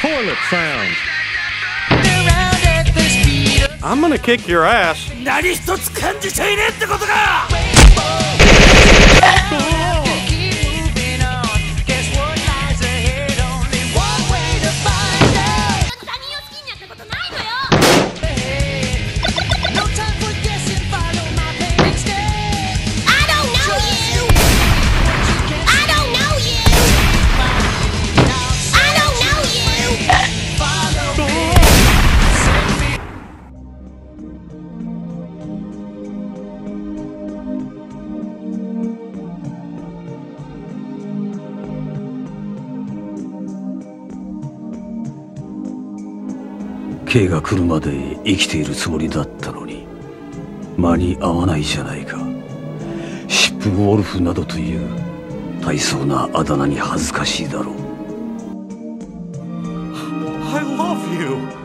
toilet sounds. I'm gonna kick your ass. 何一つ感じちゃいねえってことか K が来るまで生きているつもりだったのに間に合わないじゃないかシップウォルフなどという大層なあだ名に恥ずかしいだろう I love you.